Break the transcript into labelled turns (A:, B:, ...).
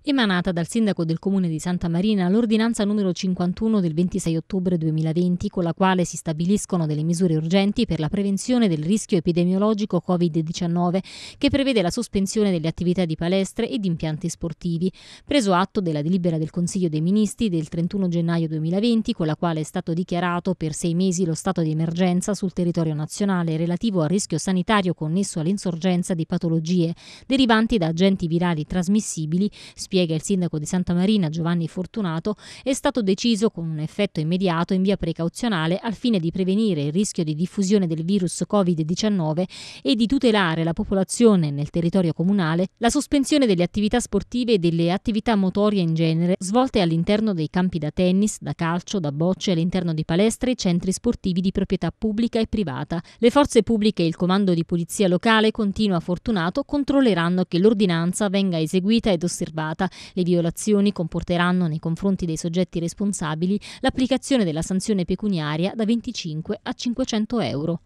A: Emanata dal sindaco del comune di Santa Marina l'ordinanza numero 51 del 26 ottobre 2020 con la quale si stabiliscono delle misure urgenti per la prevenzione del rischio epidemiologico Covid-19 che prevede la sospensione delle attività di palestre ed impianti sportivi. Preso atto della delibera del Consiglio dei Ministri del 31 gennaio 2020 con la quale è stato dichiarato per sei mesi lo stato di emergenza sul territorio nazionale relativo al rischio sanitario connesso all'insorgenza di patologie derivanti da agenti virali trasmissibili, spiega il sindaco di Santa Marina Giovanni Fortunato, è stato deciso con un effetto immediato in via precauzionale al fine di prevenire il rischio di diffusione del virus Covid-19 e di tutelare la popolazione nel territorio comunale la sospensione delle attività sportive e delle attività motorie in genere svolte all'interno dei campi da tennis, da calcio, da bocce, all'interno di palestre e centri sportivi di proprietà pubblica e privata. Le forze pubbliche e il comando di polizia locale, continua Fortunato, controlleranno che l'ordinanza venga eseguita ed osservata le violazioni comporteranno nei confronti dei soggetti responsabili l'applicazione della sanzione pecuniaria da 25 a 500 euro.